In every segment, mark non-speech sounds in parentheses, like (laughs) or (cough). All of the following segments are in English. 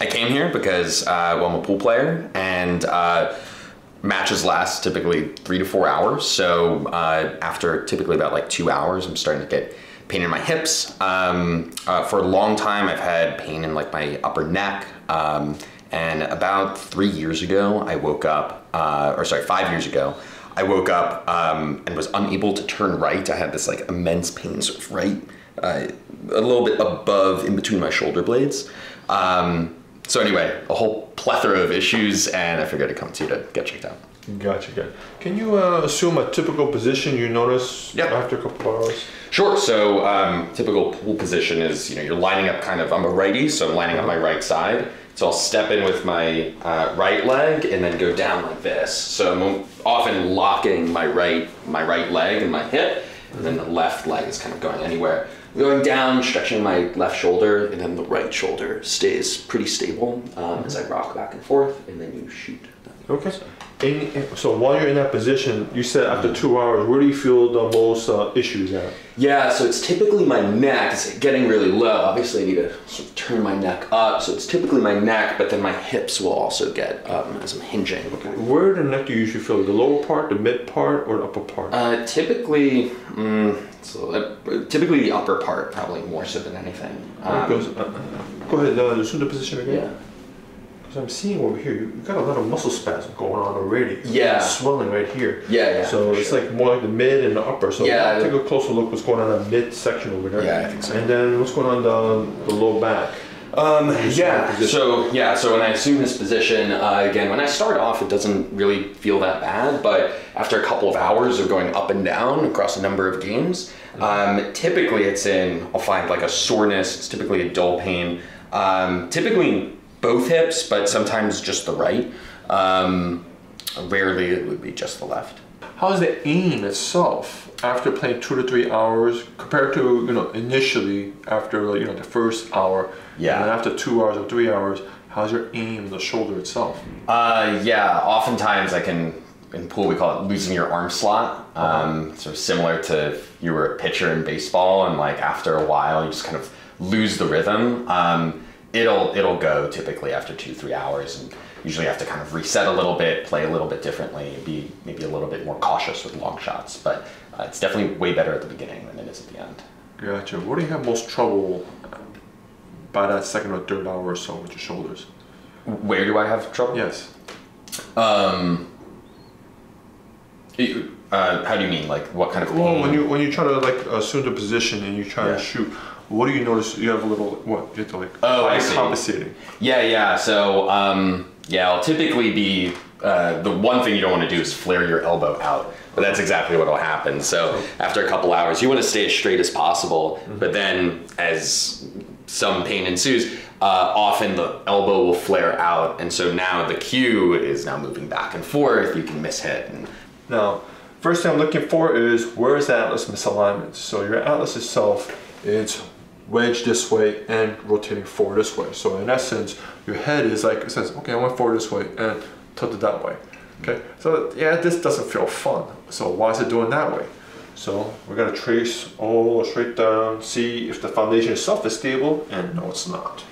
I came here because uh, well, I'm a pool player and uh, matches last typically three to four hours. So uh, after typically about like two hours, I'm starting to get pain in my hips. Um, uh, for a long time, I've had pain in like my upper neck. Um, and about three years ago, I woke up, uh, or sorry, five years ago, I woke up um, and was unable to turn right. I had this like immense pain sort of right, uh, a little bit above in between my shoulder blades. Um, so anyway, a whole plethora of issues, and I figured I'd come to you to get checked out. Gotcha, good. Can you uh, assume a typical position you notice Yep. after a couple of hours? Sure. So um, typical pool position is you know you're lining up kind of. I'm a righty, so I'm lining up my right side. So I'll step in with my uh, right leg and then go down like this. So I'm often locking my right my right leg and my hip, and then the left leg is kind of going anywhere. Going down, stretching my left shoulder, and then the right shoulder stays pretty stable um, as I rock back and forth, and then you shoot. Okay. And, and so while you're in that position, you said after two hours, where do you feel the most uh, issues at? Yeah, so it's typically my neck. It's getting really low. Obviously, I need to sort of turn my neck up. So it's typically my neck, but then my hips will also get um, as I'm hinging. Where the neck do you usually feel? The lower part, the mid part, or the upper part? Uh, typically, mm, so uh, typically the upper part, probably more so than anything. Um, go ahead, uh, assume the position again. yeah. Because I'm seeing over here, you got a lot of muscle spasm going on already. Yeah. Swelling right here. Yeah, yeah, So it's sure. like more like the mid and the upper. So Yeah. take a closer look what's going on in that mid section over there. Yeah, I think so. And then what's going on the, the low back. Um, yeah. So yeah. So when I assume this position uh, again, when I start off, it doesn't really feel that bad. But after a couple of hours of going up and down across a number of games, um, typically it's in. I'll find like a soreness. It's typically a dull pain. Um, typically both hips, but sometimes just the right. Um, rarely it would be just the left. How's the aim itself after playing two to three hours compared to you know initially after you know the first hour? Yeah. And then after two hours or three hours, how's your aim the shoulder itself? Uh, yeah, oftentimes I can, in pool we call it losing your arm slot. Um, sort of similar to if you were a pitcher in baseball and like after a while you just kind of lose the rhythm. Um, it'll, it'll go typically after two, three hours and usually have to kind of reset a little bit, play a little bit differently, be maybe a little bit more cautious with long shots. But uh, it's definitely way better at the beginning than it is at the end. Gotcha. what do you have most trouble by that second or third hour or so with your shoulders? Where do I have trouble? Yes. Um, you- uh, how do you mean? Like what kind of pain? Well, when you when you try to like assume the position and you try Yeah. to shoot, what do you notice? You have a little what? You have to like Oh, I see. compensating. Yeah, yeah. So, um, yeah, I'll typically be uh, the one thing you don't want to do is flare your elbow out. But that's exactly what will happen. So after a couple hours, you want to stay as straight as possible. But then, as some pain ensues, uh, often the elbow will flare out, and so now the cue is now moving back and forth. You can miss hit, and Now, first thing I'm looking for is where is the atlas misalignment? So your atlas itself, it's wedged this way and rotating forward this way. So in essence, your head is like, it says, okay, I went forward this way and tilted that way. Okay, so yeah, this doesn't feel fun. So why is it doing that way? So we're gonna trace all straight down, see if the foundation itself is stable, and no, it's not.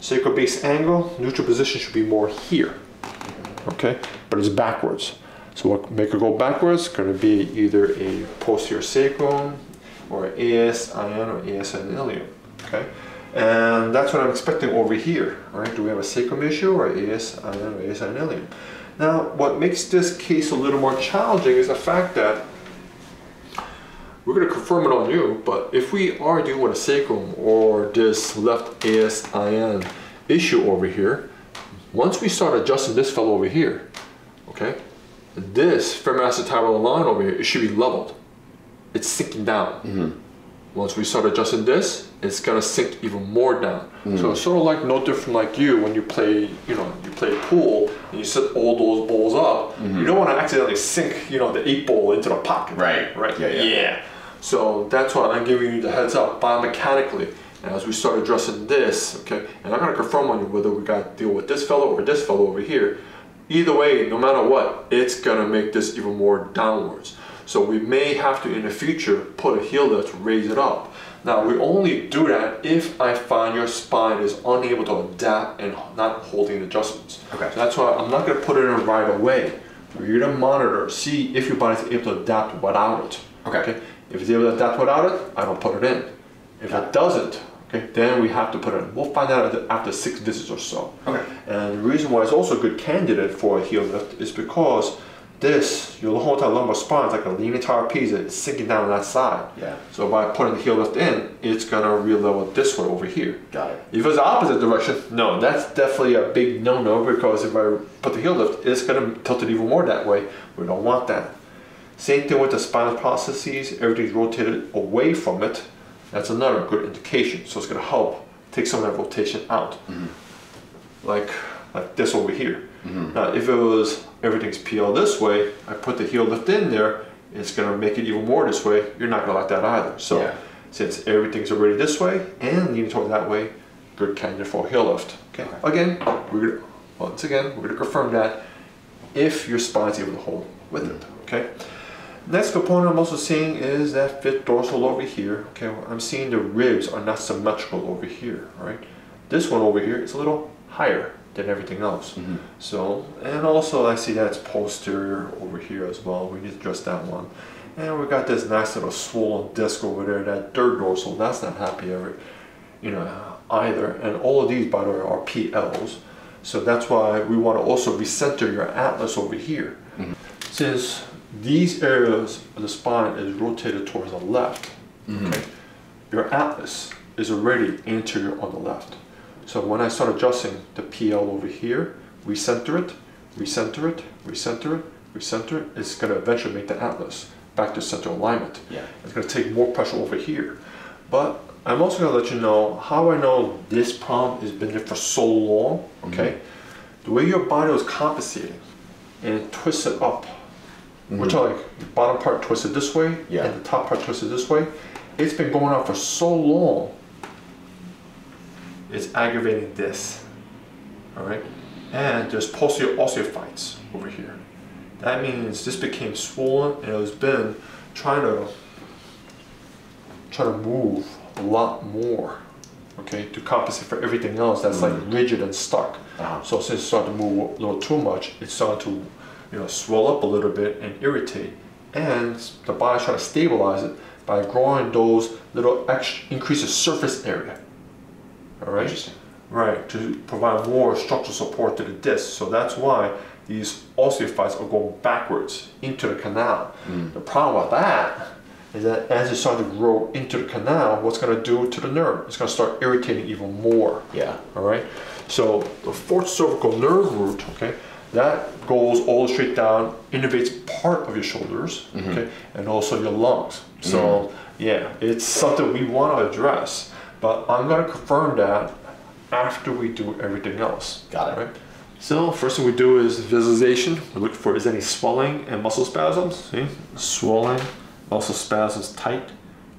Sacral base angle, neutral position should be more here okay? But it's backwards. So what make it go backwards? Going to be either a posterior sacrum or ASIN or ASN ilium, okay? And that's what I'm expecting over here, right? Do we have a sacrum issue or ASIN or ASN ilium? Now, what makes this case a little more challenging is the fact that we're going to confirm it on you, but if we are dealing with a sacrum or this left ASIN issue over here, once we start adjusting this fellow over here, okay, this femoral femoroacetabular line over here, it should be leveled. It's sinking down. Mm-hmm. Once we start adjusting this, it's gonna sink even more down. Mm-hmm. So it's sort of like no different like you when you play, you know, you play pool and you set all those balls up. Mm-hmm. You don't want to accidentally sink, you know, the eight ball into the pocket. Right. Right. Yeah, yeah. So that's why I'm giving you the heads up biomechanically. And as we start addressing this, okay, and I'm gonna confirm on you whether we got to deal with this fellow or this fellow over here. Either way, no matter what, it's gonna make this even more downwards. So we may have to in the future put a heel there to raise it up. Now we only do that if I find your spine is unable to adapt and not holding adjustments. Okay. So that's why I'm not gonna put it in right away. We're gonna monitor, see if your body's able to adapt without it. Okay. If it's able to adapt without it, I don't put it in. If it doesn't, okay, then we have to put it in. We'll find out after- after six visits or so. Okay. And the reason why it's also a good candidate for a heel lift is because this, your whole entire lumbar spine is like a leaning pizza, it's sinking down on that side. Yeah. So by putting the heel lift in, it's gonna re-level this way over here. Got it. If it's the opposite direction, no, that's definitely a big no-no because if I put the heel lift, it's gonna tilt it even more that way. We don't want that. Same thing with the spinal processes, everything's rotated away from it. That's another good indication. So it's gonna help take some of that rotation out. Mm-hmm. Like like this over here. Mm-hmm. Now if it was everything's PL this way, I put the heel lift in there, it's gonna make it even more this way. You're not gonna like that either. So Yeah. since everything's already this way and leaning toward that way, good candidate for heel lift. Okay. Okay. Again, we're gonna, once again, we're gonna confirm that if your spine's able to hold with it. Mm-hmm. Okay. Next component I'm also seeing is that fifth dorsal over here. Okay, I'm seeing the ribs are not symmetrical over here. All right. This one over here is a little higher than everything else. Mm-hmm. So, and also I see that it's posterior over here as well. We need to address that one. And we got this nice little swollen disc over there, that third dorsal. That's not happy ever, you know, either. And all of these, by the way, are PLs. So that's why we want to also recenter your atlas over here. Mm-hmm. Since these areas of the spine is rotated towards the left, okay, your atlas is already anterior on the left. So when I start adjusting the PL over here, recenter it, recenter it, recenter it, recenter it, it's going to eventually make the atlas back to center alignment. Yeah. It's going to take more pressure over here. But I'm also going to let you know how I know this problem has been there for so long, okay? Mm-hmm. The way your body was compensating and twisted up, which mm-hmm. are like the bottom part twisted this way Yeah. and the top part twisted this way, it's been going on for so long it's aggravating this. All right, and there's posterior osteophytes over here. That means this became swollen and it has been trying to try to move a lot more. Okay, to compensate for everything else that's like rigid and stuck. Uh-huh. So since it started to move a little too much, it's starting to, you know, swell up a little bit and irritate. And the body's trying to stabilize it by growing those little extra increases surface area. All right. Interesting. Right, to provide more structural support to the disc. So that's why these osteophytes are going backwards into the canal. Hmm. The problem with that is that as it starts to grow into the canal, what's going to do to the nerve? It's going to start irritating even more. Yeah. All right. So the fourth cervical nerve root, okay, that goes all the straight down, innervates part of your shoulders, mm-hmm. okay, and also your lungs. So mm-hmm. yeah, it's something we want to address. But I'm gonna confirm that after we do everything else. Got it. Right. So first thing we do is visualization. We look for is any swelling and muscle spasms. See, swelling, muscle spasms tight.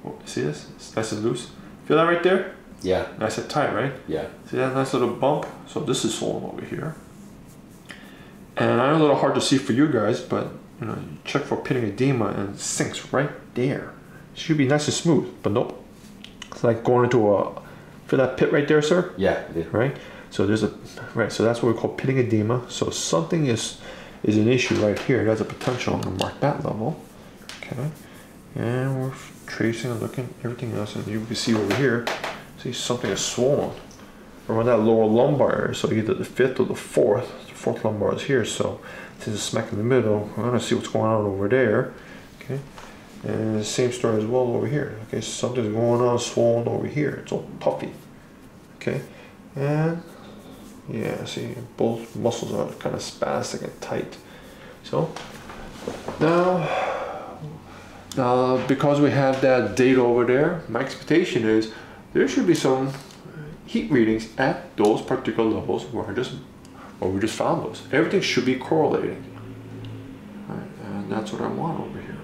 Oh, see this? It's nice and loose. Feel that right there? Yeah. Nice and tight, right? Yeah. See that nice little bump? So this is swollen over here. And I know a little hard to see for you guys, but you know, you check for pitting edema and it sinks right there. Should be nice and smooth, but nope. It's like going into a for that pit right there, sir? Yeah. I did. Right? So there's a right, so that's what we call pitting edema. So something is is an issue right here. There's a potential. I'm gonna mark that level. Okay. And we're tracing and looking everything else and you can see over here, see something is swollen around that lower lumbar area. So either the fifth or the fourth. The fourth lumbar is here. So since it's smack in the middle, we're gonna see what's going on over there. And same story as well over here. Okay, something's going on swollen over here. It's all puffy. Okay. And yeah, see both muscles are kind of spastic and tight. So now now, because we have that data over there, my expectation is there should be some heat readings at those particular levels where I just where we just found those. Everything should be correlating, Right, and that's what I want over here.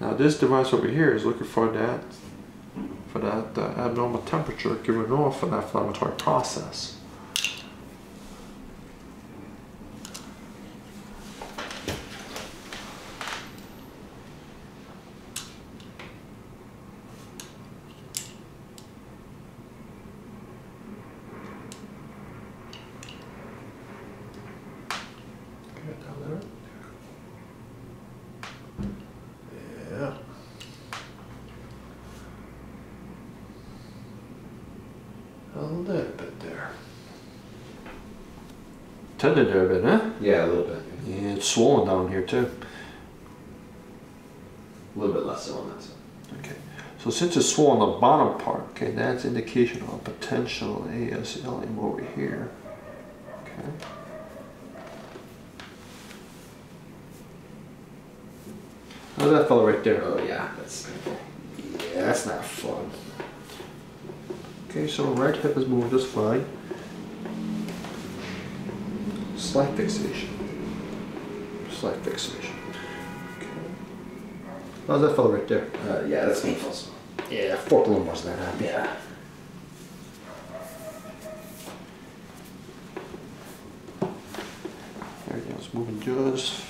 Now, this device over here is looking for that for that uh, abnormal temperature given off for that inflammatory process. Tendon there a bit, huh? Yeah, a little bit. Yeah, it's swollen down here too. A little bit less so on that side. Okay. So since it's swollen the bottom part, okay, that's indication of a potential ASLM over here. Okay. How's that fellow right there? Oh yeah, that's. Yeah, that's not fun. Okay, so right hip is moving just fine. Slight fixation. Slight fixation. Okay. How's that fellow right there? Uh, yeah, that's painful. Yeah, fourth lumbar's not happy. Yeah. Everything's moving just,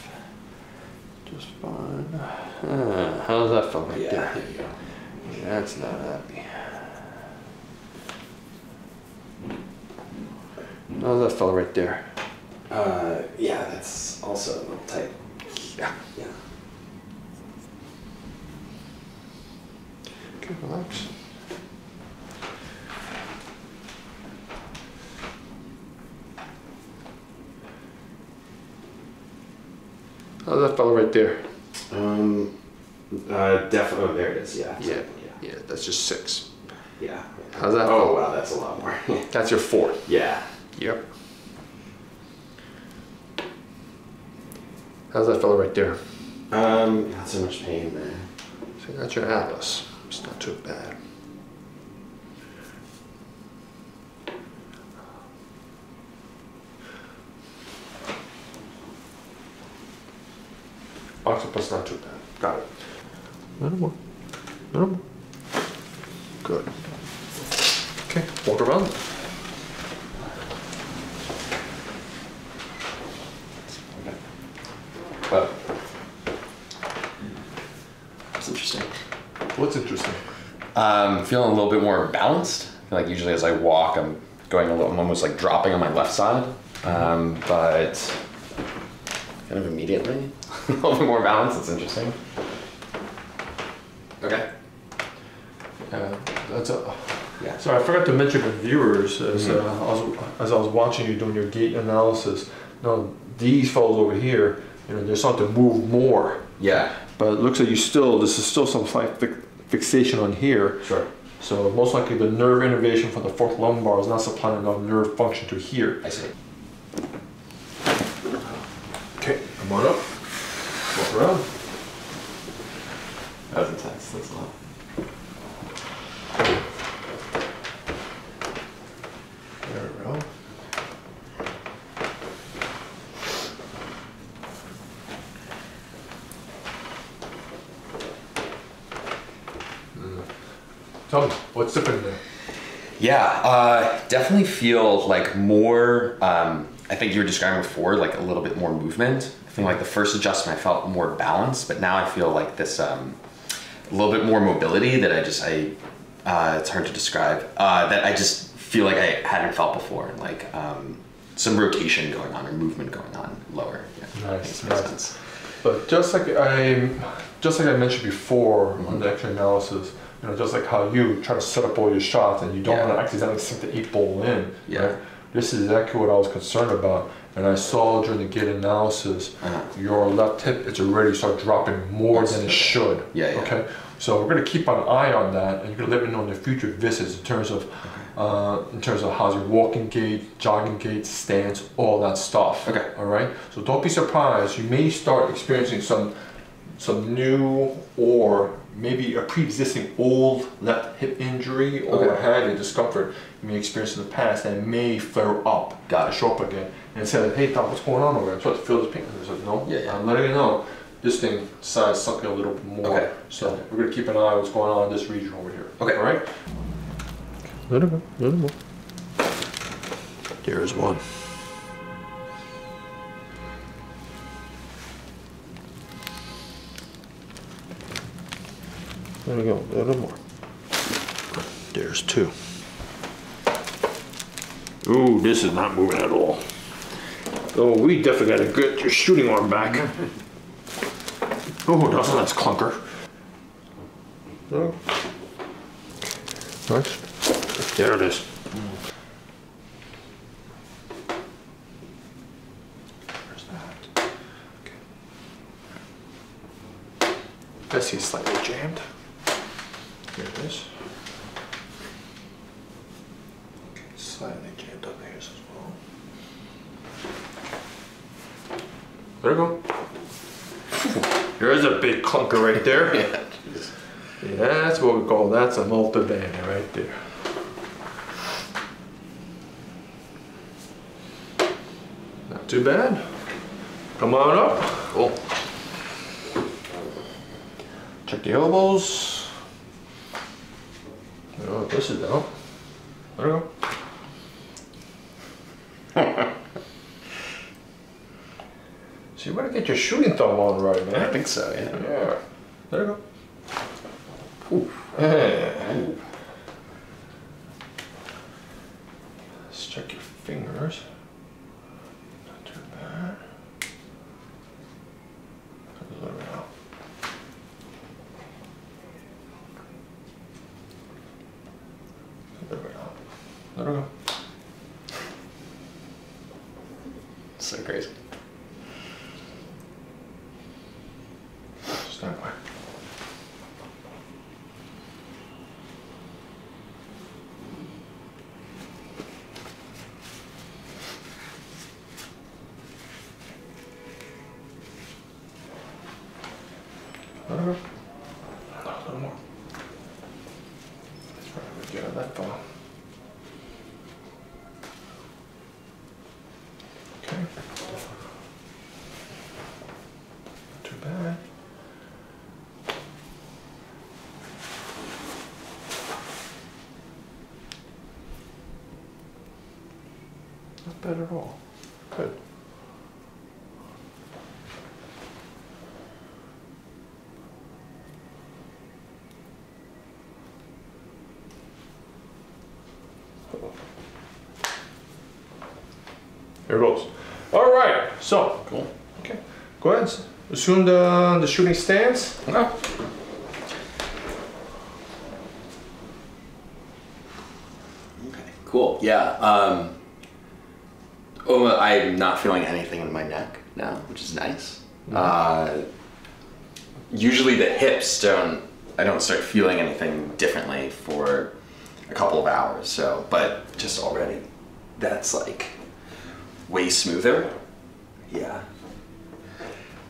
just fine. Ah, how's that feel right Yeah. there? There you go. Yeah, that's not happy. How's that fella right there? Uh, yeah, that's also a little tight. Yeah. Yeah. Okay, relax. How's that fella right there? Um, uh, definitely. Oh, there it is. Yeah. Yeah, Yeah. yeah, that's just six. Yeah. How's that Oh feel? wow, that's a lot more. (laughs) That's your fourth. yeah. Yep. How's that fella right there? Um, not so much pain there. See, that's your atlas. It's not too bad. Occiput not too bad. Got it. No more. No more. Good. Okay, walk around. But that's interesting. What's interesting? Um, feeling a little bit more balanced. I feel like usually as I walk, I'm going a little, I'm almost like dropping on my left side. Um, but kind of immediately, (laughs) a little bit more balanced. It's interesting. Okay. Uh, that's a. Yeah. Sorry, I forgot to mention to viewers as, uh, I was, as I was watching you doing your gait analysis. Now these fellows over here, you know, they're starting to move more, Yeah. but it looks like you still. This is still some slight fixation on here. Sure. So most likely the nerve innervation from the fourth lumbar is not supplying enough nerve function to here. I see. Okay, come on up. Walk around. That was intense. That's a lot. There we go. Tell me, what's different there? Yeah, uh, definitely feel like more. Um, I think you were describing before, like a little bit more movement. I think like the first adjustment, I felt more balance, but now I feel like this um, a little bit more mobility that I just I. Uh, it's hard to describe. Uh, that I just feel like I hadn't felt before, and like um, some rotation going on or movement going on lower. Yeah. Nice, Makes nice. sense. But just like I, just like I mentioned before on the X-ray analysis, you know, just like how you try to set up all your shots and you don't Yeah. want to accidentally sink the eight ball in. Yeah. Right? This is exactly what I was concerned about, and I saw during the gait analysis, Uh-huh. your left hip it's already start dropping more Yes. than it should. Yeah, yeah. Okay. So we're gonna keep an eye on that, and you're gonna let me know in the future visits in terms of, uh, in terms of how's your walking gait, jogging gait, stance, all that stuff. Okay. All right. So don't be surprised. You may start experiencing some, some new or maybe a pre-existing old left hip injury or Okay. what have you, discomfort you may experience in the past that may flare up, Got it. show up again, and say, "Hey, Tom, what's going on over there? I'm supposed to feel this pain." I said, "No, Yeah, yeah. I'm letting you know." This thing size something a little bit more. Okay. So we're gonna keep an eye on what's going on in this region over here. Okay. All right. Let it go. Let it go. There is one. There we go, a little more. There's two. Ooh, this is not moving at all. Oh, we definitely got a good your shooting arm back. oh, that's, that's clunker. Nice. There it is. Okay. I see slightly jammed. Here it is. Slightly jammed up here as well. There we go. (laughs) There's a big clunker right there. Yeah. (laughs) Yeah, that's what we call that's a multiband right there. Not too bad. Come on up. Cool. Check the elbows. This is out. There we go. so you better get your shooting thumb on right, man. I think so, yeah. Yeah. There you go. Ooh. Yeah. Let's check your fingers. Not too bad. Put a little bit out. A little bit out. There we go. So crazy. Just that way. There we go. A little more. Let's try to get on that far. Okay. Not too bad. Not bad at all. Good. Here goes. All right. So, Cool. okay. Go ahead. Assume the the shooting stance. Okay. Okay, cool. Yeah. Um, oh, I'm not feeling anything in my neck now, which is nice. Uh, usually the hips don't. I don't start feeling anything differently for a couple of hours. So, but just already, that's like way smoother. Yeah.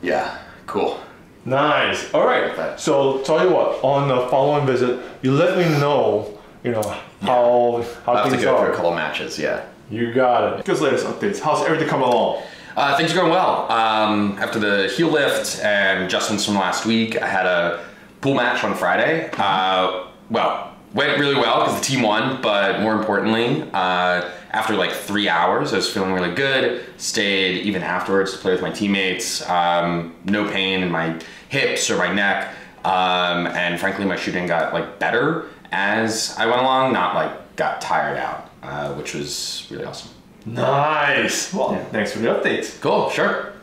Yeah. Cool. Nice. All right. So tell you what, on the following visit, you let me know, you know, how how I'll have to things go are. through a couple of matches. Yeah. You got it. Give us latest updates. How's everything coming along? Uh, things are going well. Um, after the heel lift and adjustments from last week, I had a pool match on Friday. Uh, well, went really well because the team won, but more importantly, uh, after like three hours, I was feeling really good. Stayed even afterwards to play with my teammates. Um, no pain in my hips or my neck, um, and frankly, my shooting got like better as I went along. Not like got tired out, uh, which was really awesome. Nice. Well, Yeah. thanks for the updates. Cool, sure.